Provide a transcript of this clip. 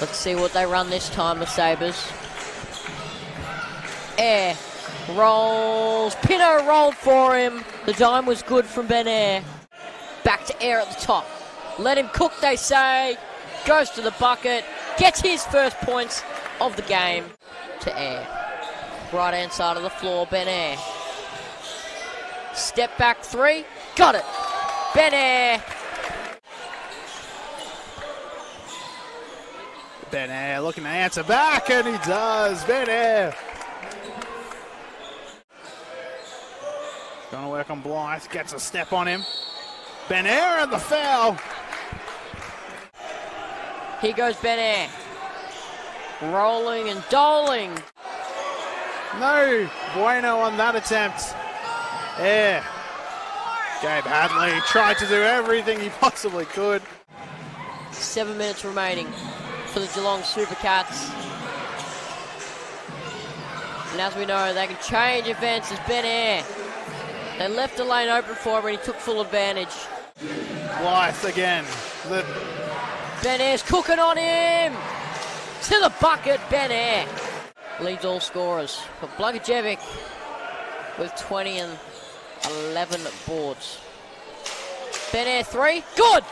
Let's see what they run this time, the Sabres. Ayre rolls. Pinto rolled for him. The dime was good from Ben Ayre. Back to Ayre at the top. Let him cook, they say. Goes to the bucket. Gets his first points of the game to Ayre. Right hand side of the floor, Ben Ayre. Step back three. Got it. Ben Ayre. Ben Ayre looking to answer back, and he does. Ben Ayre. Going to work on Blythe. Gets a step on him. Ben Ayre and the foul. Here goes Ben Ayre. Rolling and doling. No bueno on that attempt. Ayre. Gabe Hadley tried to do everything he possibly could. Seven minutes remaining for the Geelong Supercats. And as we know, they can change advances. Ben Ayre. They left the lane open for him and he took full advantage. Blythe again. The Ben Ayre's cooking on him. To the bucket, Ben Ayre. Leads all scorers. For Blagajevic with 20 and 11 boards. Ben Ayre three. Good.